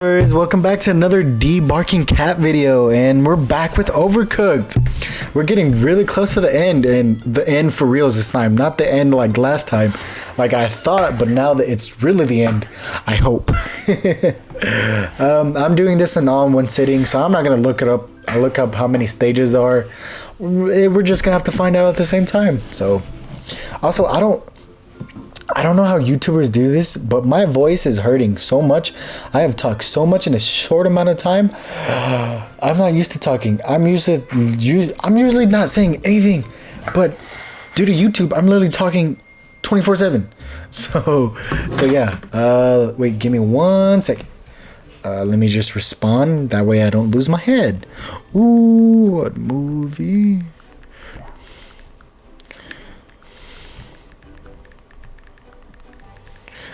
Guys, welcome back to another DeBarkingCat video, and we're back with Overcooked. We're getting really close to the end, and the end for reals this time, not the end like last time, like I thought, but now that it's really the end, I hope. um, I'm doing this in all in one sitting, so I'm not gonna look it up. I'll look up how many stages there are. We're just gonna have to find out at the same time. So, also, I don't. I don't know how YouTubers do this, but my voice is hurting so much. I have talked so much in a short amount of time. I'm not used to talking. I'm used to I'm usually not saying anything, but due to YouTube, I'm literally talking 24/7. So, so yeah. Uh, wait, give me one second. Uh, let me just respond. That way I don't lose my head. Ooh, what movie?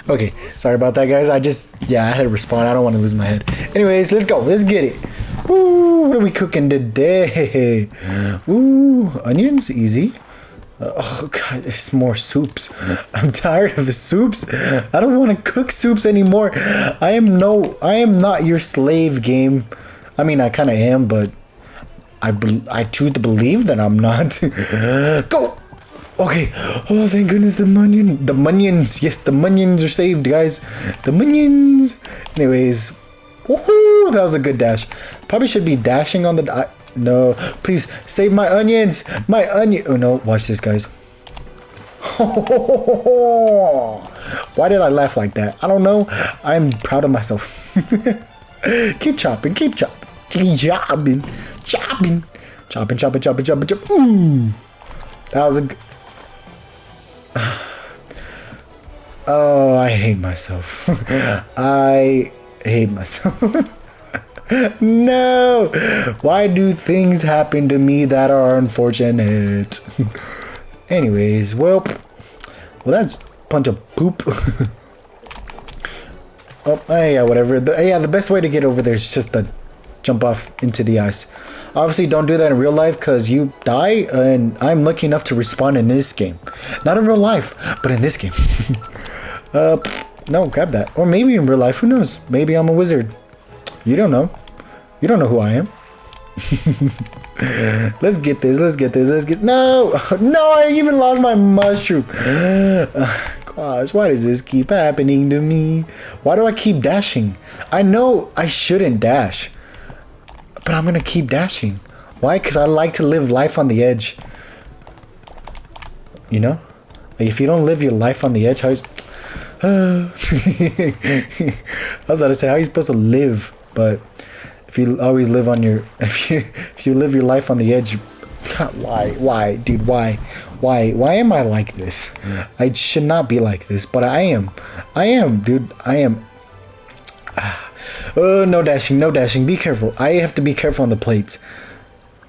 Okay, sorry about that, guys. I just, yeah, I had to respond. I don't want to lose my head. Anyways, let's go. Let's get it. Ooh, what are we cooking today? Ooh, onions, easy. Oh god, it's more soups. I'm tired of the soups. I don't want to cook soups anymore. I am no, I am not your slave game. I mean, I kind of am, but I, I choose to believe that I'm not. Go! Okay. Oh, thank goodness the munion, the munions. Yes, the munions are saved, guys. The munions. Anyways, woohoo! That was a good dash. Probably should be dashing on the. No, please save my onions. My onion. Oh no! Watch this, guys. Why did I laugh like that? I don't know. I'm proud of myself. keep chopping. Keep chopping. Keep chopping. Chopping. Chopping. Chopping. Chopping. Chopping. Chopping. Ooh. That was a. oh, I hate myself. I hate myself. no! Why do things happen to me that are unfortunate? Anyways, well, well, that's a bunch of poop. oh, yeah, whatever. The, yeah, the best way to get over there is just to jump off into the ice. Obviously, don't do that in real life because you die, and I'm lucky enough to respawn in this game. Not in real life, but in this game. uh, no, grab that. Or maybe in real life, who knows? Maybe I'm a wizard. You don't know. You don't know who I am. let's get this, let's get this, let's get... No! No, I even lost my mushroom. Gosh, why does this keep happening to me? Why do I keep dashing? I know I shouldn't dash. But I'm gonna keep dashing. Why? Because I like to live life on the edge. You know? Like if you don't live your life on the edge, how is... Uh, I was about to say, how are you supposed to live? But if you always live on your... If you, if you live your life on the edge, why? Why? Dude, why? Why? Why am I like this? I should not be like this, but I am. I am, dude. I am. Ah. Oh, no dashing, no dashing. Be careful. I have to be careful on the plates.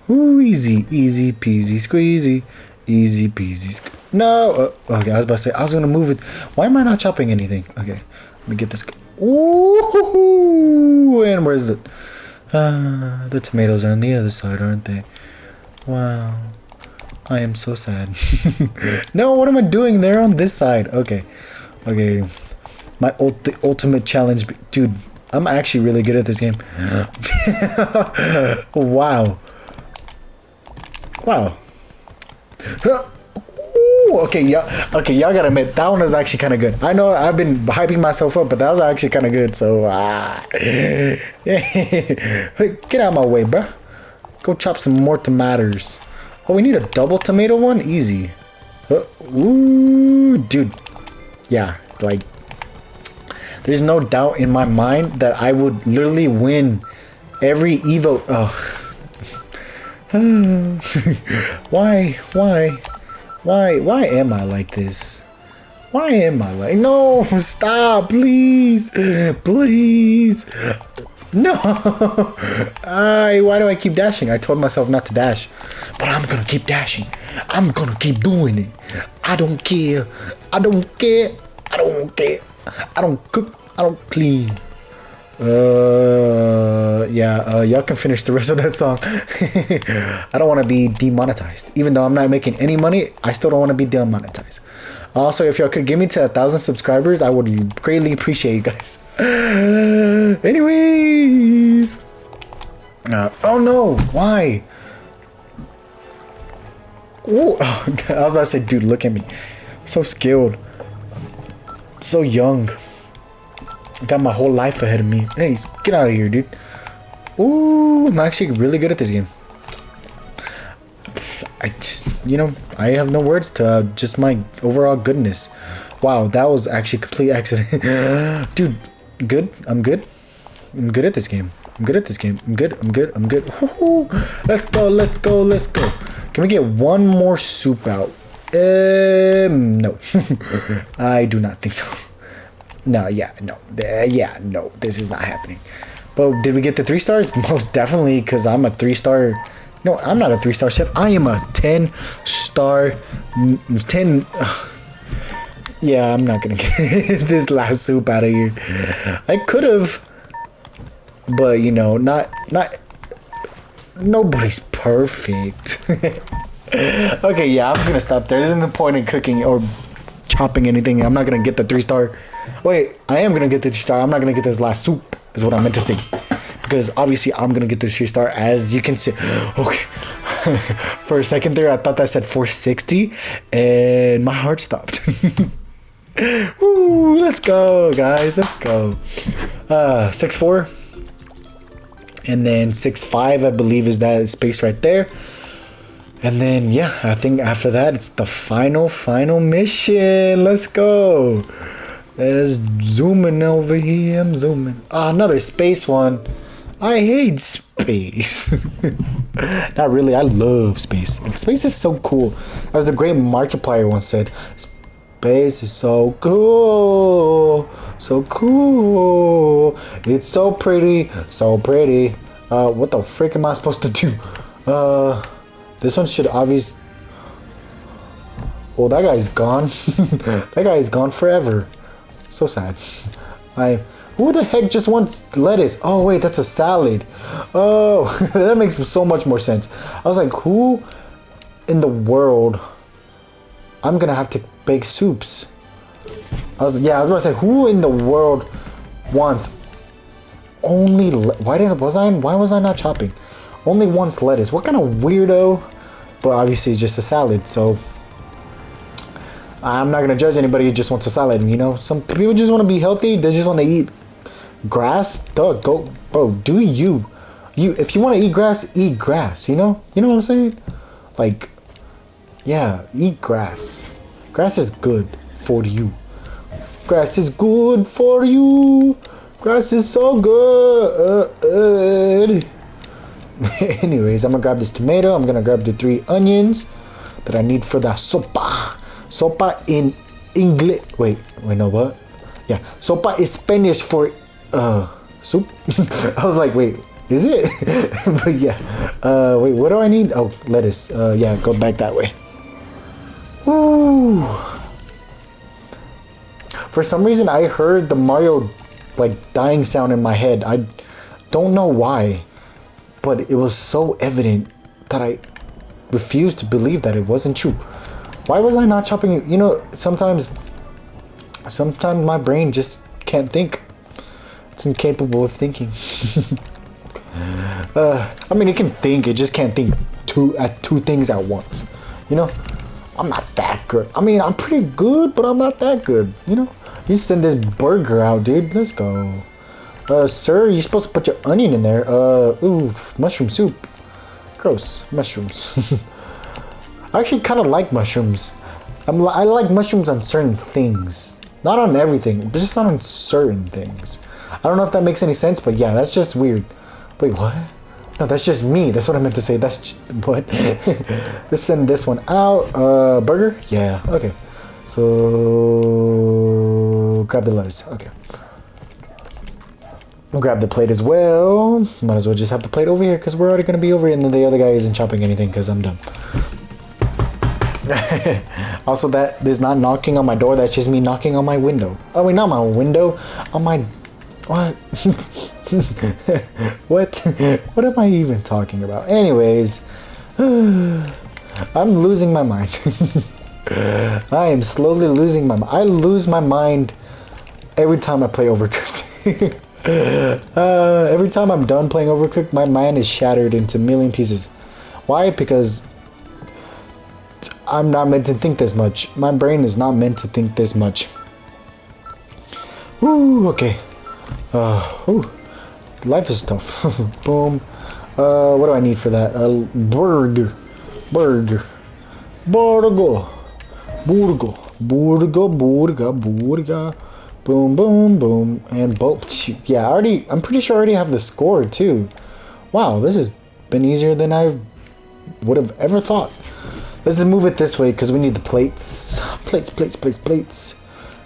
Ooh, easy, easy peasy, squeezy. Easy peasy. No. Uh, okay, I was about to say, I was going to move it. Why am I not chopping anything? Okay, let me get this. Ooh, and where's the... Uh, the tomatoes are on the other side, aren't they? Wow. I am so sad. no, what am I doing? They're on this side. Okay. Okay. My ult ultimate challenge. Dude, I'm actually really good at this game. wow. Wow. Ooh, okay, yeah. Okay, y'all gotta admit that one is actually kind of good. I know I've been hyping myself up, but that was actually kind of good. So, ah, get out of my way, bro. Go chop some more tomatoes. Oh, we need a double tomato one. Easy. Uh, ooh, dude. Yeah, like there's no doubt in my mind that I would literally win every Evo. Ugh. why? Why? Why? Why am I like this? Why am I like? No! Stop! Please! Please! No! I, why do I keep dashing? I told myself not to dash. But I'm gonna keep dashing. I'm gonna keep doing it. I don't care. I don't care. I don't care. I don't cook. I don't clean. Uh, yeah, uh, y'all can finish the rest of that song. I don't want to be demonetized. Even though I'm not making any money, I still don't want to be demonetized. Also, if y'all could get me to a thousand subscribers, I would greatly appreciate you guys. Anyways. Uh, oh no, why? Ooh, oh, God, I was about to say, dude, look at me. So skilled. So young. Got my whole life ahead of me. Hey, get out of here, dude. Ooh, I'm actually really good at this game. I just, you know, I have no words to uh, just my overall goodness. Wow, that was actually complete accident. dude, good. I'm good. I'm good at this game. I'm good at this game. I'm good. I'm good. I'm good. Let's go. Let's go. Let's go. Can we get one more soup out? Um, no. I do not think so. No, yeah, no. Uh, yeah, no. This is not happening. But did we get the three stars? Most definitely, because I'm a three star. No, I'm not a three star chef. I am a 10 star. 10. Uh, yeah, I'm not gonna get this last soup out of here. I could have, but you know, not not. Nobody's perfect. okay, yeah, I'm just gonna stop there. There isn't the point in cooking or chopping anything. I'm not gonna get the three star. Wait, I am gonna get the three star. I'm not gonna get this last soup. Is what I meant to say. Because obviously I'm gonna get the three star. As you can see. Okay. For a second there, I thought that said 460, and my heart stopped. Woo, let's go, guys. Let's go. Uh, six four, and then six five. I believe is that space right there. And then yeah, I think after that it's the final final mission. Let's go. Let's zooming over here. I'm zooming. Oh, another space one. I hate space. Not really. I love space. Space is so cool. As the great Markiplier once said, space is so cool. So cool. It's so pretty. So pretty. Uh, what the frick am I supposed to do? Uh, this one should obviously. Well, that guy's gone. that guy's gone forever. So sad. I. Who the heck just wants lettuce? Oh wait, that's a salad. Oh, that makes so much more sense. I was like, who in the world? I'm gonna have to bake soups. I was yeah, I was about to say, who in the world wants only? why didn't was I? Why was I not chopping? Only wants lettuce. What kind of weirdo? But obviously, it's just a salad, so I'm not gonna judge anybody who just wants a salad. You know, some people just want to be healthy. They just want to eat grass. Dog, go, bro. Do you? You, if you want to eat grass, eat grass. You know, you know what I'm saying? Like, yeah, eat grass. Grass is good for you. Grass is good for you. Grass is so good. Anyways, I'm gonna grab this tomato. I'm gonna grab the three onions that I need for the sopa. Sopa in English. Wait, wait, no, what? Yeah, sopa is Spanish for uh soup. I was like, wait, is it? but yeah. Uh, wait, what do I need? Oh, lettuce. Uh, yeah, go back that way. Ooh. For some reason, I heard the Mario like dying sound in my head. I don't know why, but it was so evident that I refused to believe that it wasn't true. Why was I not chopping it? You know, sometimes, sometimes my brain just can't think. It's incapable of thinking. uh, I mean, it can think. It just can't think two at two things at once. You know, I'm not that good. I mean, I'm pretty good, but I'm not that good. You know, you send this burger out, dude. Let's go. Uh, sir, you're supposed to put your onion in there. Uh, ooh, mushroom soup. Gross, mushrooms. I actually kind of like mushrooms. I'm, I like mushrooms on certain things. Not on everything, but just on certain things. I don't know if that makes any sense, but yeah, that's just weird. Wait, what? No, that's just me. That's what I meant to say. That's just, what? Let's send this one out. Uh, burger? Yeah, okay. So, grab the lettuce. Okay. I'll grab the plate as well. Might as well just have the plate over here because we're already going to be over here and then the other guy isn't chopping anything because I'm done. also, that is not knocking on my door. That's just me knocking on my window. Oh, wait, not my window. On my... What? what? What am I even talking about? Anyways, I'm losing my mind. I am slowly losing my mind. I lose my mind every time I play Overcooked. uh, every time I'm done playing Overcooked, my mind is shattered into a million pieces. Why? Because I'm not meant to think this much. My brain is not meant to think this much. Ooh, okay. Uh, ooh, life is tough. Boom. Uh, what do I need for that? Uh, burg. Burg. Burgo. Burgo. Burgo, burga, burga. Boom, boom, boom. And boom. Yeah, I already, I'm pretty sure I already have the score too. Wow, this has been easier than I would have ever thought. Let's just move it this way because we need the plates. Plates, plates, plates, plates.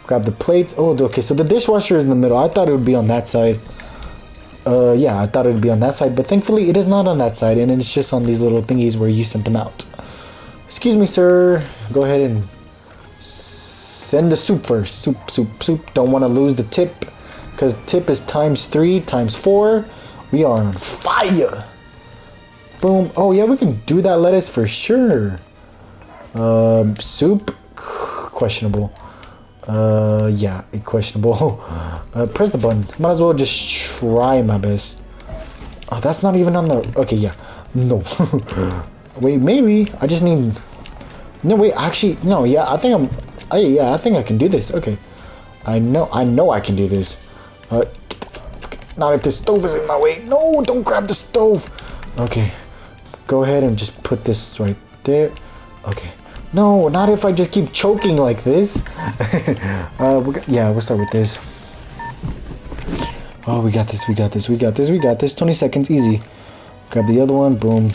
Grab the plates. Oh, okay, so the dishwasher is in the middle. I thought it would be on that side. Uh, yeah, I thought it would be on that side, but thankfully it is not on that side, and it's just on these little thingies where you sent them out. Excuse me, sir. Go ahead and send the soup first. Soup, soup, soup. Don't want to lose the tip, because tip is times three, times four. We are on fire. Boom. Oh, yeah, we can do that lettuce for sure. Um, soup? Questionable. Uh, yeah, questionable. Uh, press the button. Might as well just try my best. Oh, that's not even on the... Okay, yeah. No. wait, maybe. I just need... No, wait, actually, no, yeah, I think I'm... Oh, yeah, I think I can do this. Okay. I know, I know I can do this. Uh, not if the stove is in my way. No, don't grab the stove. Okay. Go ahead and just put this right there. Okay. No, not if I just keep choking like this. uh, we got, yeah, we'll start with this. Oh, we got this, we got this, we got this, we got this. 20 seconds, easy. Grab the other one, boom.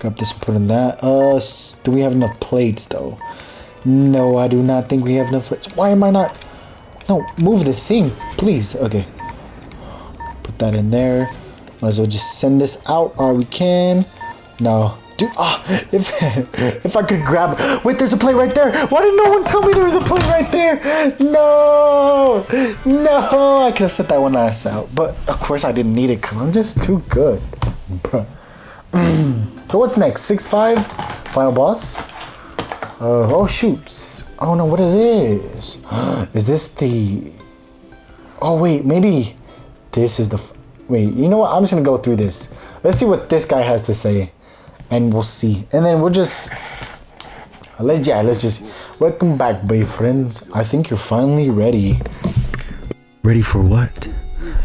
Grab this and put in that. Uh, do we have enough plates, though? No, I do not think we have enough plates. Why am I not? No, move the thing, please. Okay. Put that in there. Might as well just send this out while we can. No, Dude, ah, if if I could grab. Wait, there's a plate right there. Why did no one tell me there was a plate right there? No, no. I could have set that one last out, but of course I didn't need it because I'm just too good, so what's next? Six five, final boss. Uh, oh shoots. Oh no, what is this? is this the? Oh wait, maybe this is the. Wait, you know what? I'm just gonna go through this. Let's see what this guy has to say and we'll see. And then we'll just let's yeah, let's just welcome back, bay friends. I think you're finally ready. Ready for what?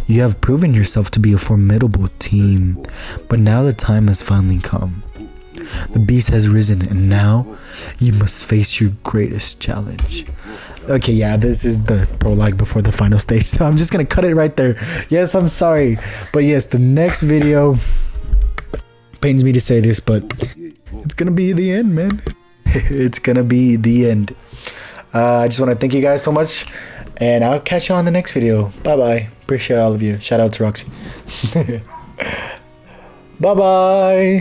You have proven yourself to be a formidable team, but now the time has finally come. The beast has risen, and now you must face your greatest challenge. Okay, yeah, this is the prologue before the final stage, so I'm just gonna cut it right there. Yes, I'm sorry, but yes, the next video pains me to say this, but it's gonna be the end, man. it's gonna be the end. Uh, I just want to thank you guys so much, and I'll catch you on the next video. Bye bye. Appreciate all of you. Shout out to Roxy. bye bye.